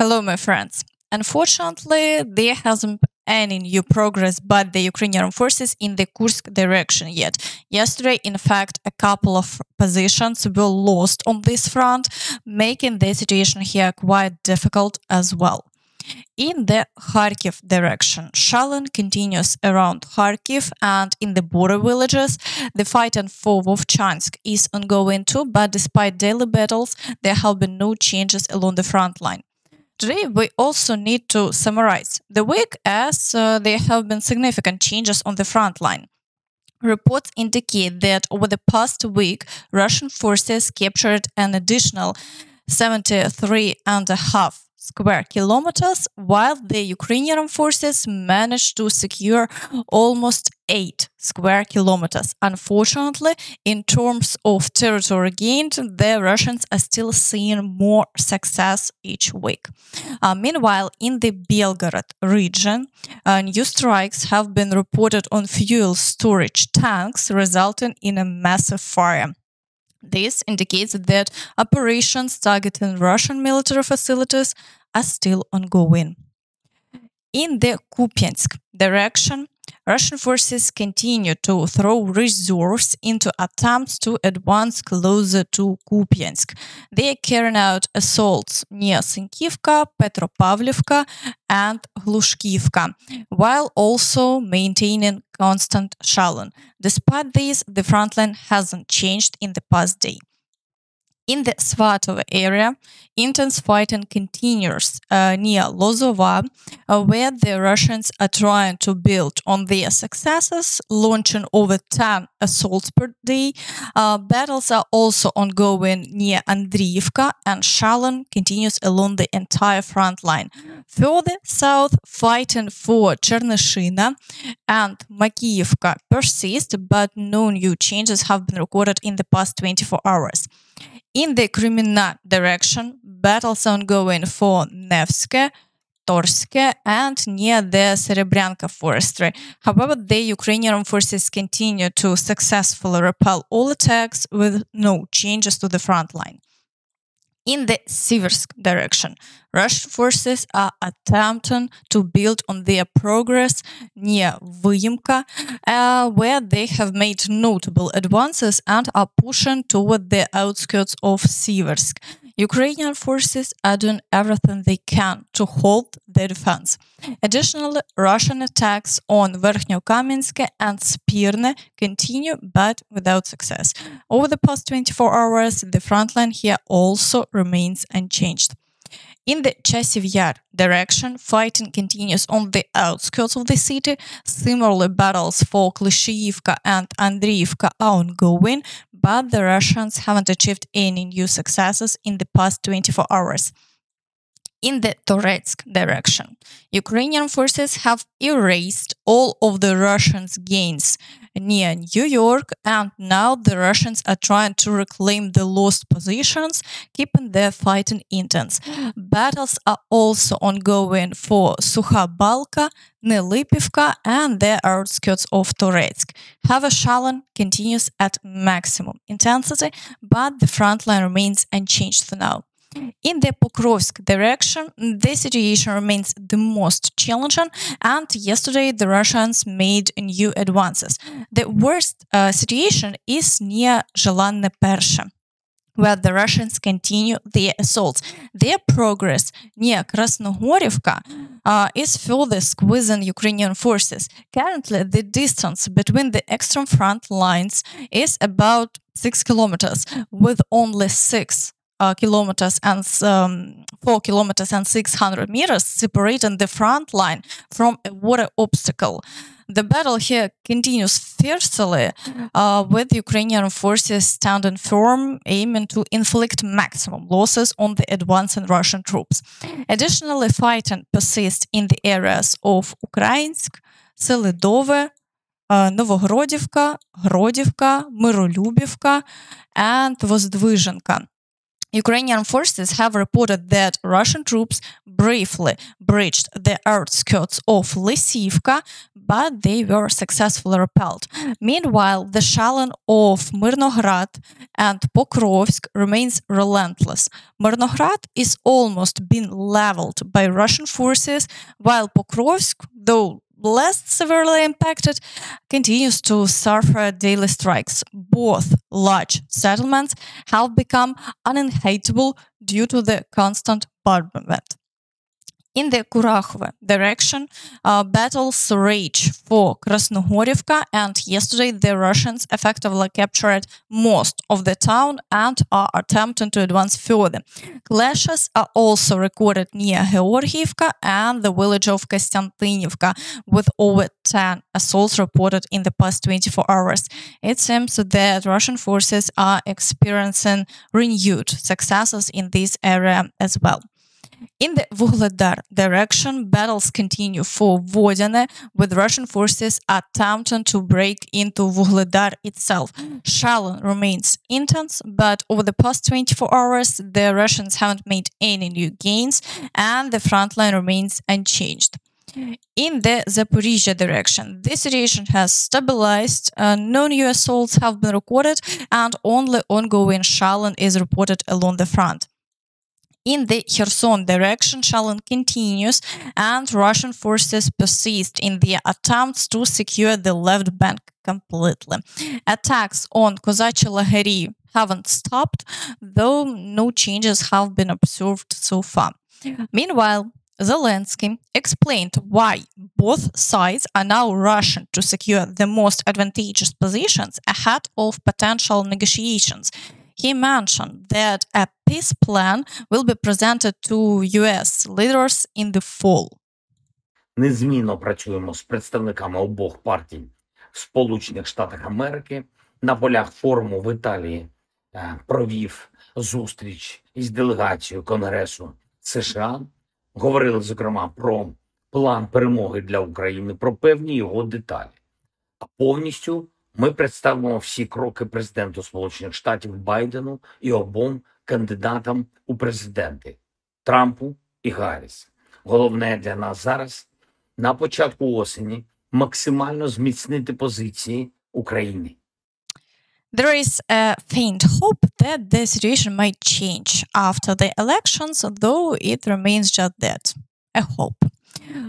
Hello, my friends. Unfortunately, there hasn't been any new progress by the Ukrainian forces in the Kursk direction yet. Yesterday, in fact, a couple of positions were lost on this front, making the situation here quite difficult as well. In the Kharkiv direction, Shalin continues around Kharkiv and in the border villages. The fight fighting for Vovchansk is ongoing too, but despite daily battles, there have been no changes along the front line. Today, we also need to summarize the week as uh, there have been significant changes on the front line. Reports indicate that over the past week, Russian forces captured an additional 73 and a half square kilometers, while the Ukrainian forces managed to secure almost 8 square kilometers. Unfortunately, in terms of territory gained, the Russians are still seeing more success each week. Uh, meanwhile, in the Belgorod region, uh, new strikes have been reported on fuel storage tanks, resulting in a massive fire. This indicates that operations targeting Russian military facilities are still ongoing. In the Kupiansk direction, Russian forces continue to throw reserves into attempts to advance closer to Kupiansk. They are carrying out assaults near Sinkivka, Petropavlivka, and Glushkivka, while also maintaining constant shelling. Despite this, the front line hasn't changed in the past day. In the Svatove area, intense fighting continues uh, near Lozova, uh, where the Russians are trying to build on their successes, launching over 10 assaults per day. Uh, battles are also ongoing near Andriivka, and Shalin continues along the entire front line. Further south, fighting for Chernyshina and Makiivka persists, but no new changes have been recorded in the past 24 hours. In the Kreminna direction, battles ongoing for Nevske, Torske, and near the Serebryanka forestry. However, the Ukrainian forces continue to successfully repel all attacks with no changes to the front line in the Siversk direction. Russian forces are attempting to build on their progress near Vyimka, uh, where they have made notable advances and are pushing toward the outskirts of Siversk. Ukrainian forces are doing everything they can to hold the defense. Additionally, Russian attacks on Verkhnyo-Kamensk and Spirne continue, but without success. Over the past 24 hours, the front line here also remains unchanged. In the Chasiv Yar direction, fighting continues on the outskirts of the city. Similarly, battles for Klishchiivka and Andriivka are ongoing, but the Russians haven't achieved any new successes in the past 24 hours in the Toretsk direction. Ukrainian forces have erased all of the Russians' gains near New York, and now the Russians are trying to reclaim the lost positions, keeping their fighting intense. Battles are also ongoing for Sukha Balka, Nelipivka, and the outskirts of Toretsk. However, Shalin continues at maximum intensity, but the front line remains unchanged for now. In the Pokrovsk direction, the situation remains the most challenging, and yesterday the Russians made new advances. The worst uh, situation is near Zhelanne Pershe where the Russians continue their assaults. Their progress near Krasnogorivka uh, is further squeezing Ukrainian forces. Currently, the distance between the extreme front lines is about six kilometers, with only six uh, kilometers and um, four kilometers and 600 meters separating the front line from a water obstacle. The battle here continues fiercely, uh, with Ukrainian forces standing firm, aiming to inflict maximum losses on the advancing Russian troops. Additionally, fighting persists in the areas of Ukrainsk, Selidove, uh, Grodivka, Mirolubivka, and Vozdvizhenka. Ukrainian forces have reported that Russian troops briefly breached the outskirts of Lysivka, but they were successfully repelled. Meanwhile, the shelling of Mirnograd and Pokrovsk remains relentless. Mirnograd is almost being leveled by Russian forces, while Pokrovsk, though less severely impacted, continues to suffer daily strikes. Both large settlements have become uninhabitable due to the constant bombardment. In the Kurakhove direction, uh, battles rage for Krasnohorivka, and yesterday the Russians effectively captured most of the town and are attempting to advance further. Clashes are also recorded near Georgiivka and the village of Kostiantynivka, with over 10 assaults reported in the past 24 hours. It seems that Russian forces are experiencing renewed successes in this area as well. In the Vuhledar direction, battles continue for Vodene, with Russian forces attempting to break into Vuhledar itself. Shalon remains intense, but over the past 24 hours, the Russians haven't made any new gains, and the front line remains unchanged. In the Zaporizhia direction, the situation has stabilized, uh, no new assaults have been recorded, and only ongoing shelling is reported along the front. In the Kherson direction, shelling continues, and Russian forces persist in their attempts to secure the left bank completely. Attacks on Kozachye Lagari haven't stopped, though no changes have been observed so far. Meanwhile, Zelensky explained why both sides are now rushing to secure the most advantageous positions ahead of potential negotiations. He mentioned that a peace plan will be presented to US leaders in the fall. Незмінно працюємо з представниками обох партій в Сполучених Штатах Америки. На полях форуму в Італії е, провів зустріч із делегацією Конгресу США. Говорили, зокрема, про план перемоги для України, про певні його деталі. А повністю ми представимо всі кроки президенту Сполучених Штатів Байдену і обом кандидатам у президенти Трампу і Гарріс. Головне для нас зараз на початку осені максимально зміцнити позиції України. There is a faint hope that the situation might change after the elections, though it remains just that a hope.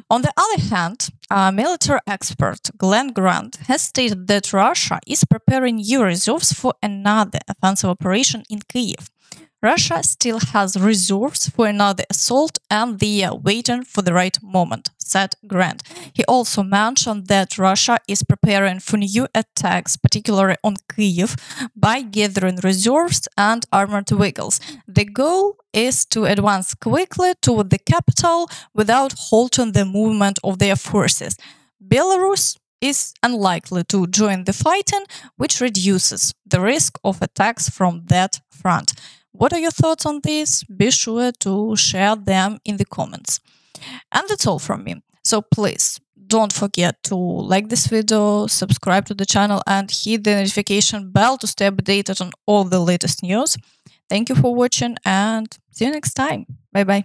On the other hand, a military expert Glenn Grant has stated that Russia is preparing new reserves for another offensive operation in Kiev. Russia still has reserves for another assault and they are waiting for the right moment, said Grant. He also mentioned that Russia is preparing for new attacks, particularly on Kyiv, by gathering reserves and armored vehicles. The goal is to advance quickly toward the capital without halting the movement of their forces. Belarus is unlikely to join the fighting, which reduces the risk of attacks from that front. What are your thoughts on this? Be sure to share them in the comments. And that's all from me. So please don't forget to like this video, subscribe to the channel, and hit the notification bell to stay updated on all the latest news. Thank you for watching and see you next time. Bye bye.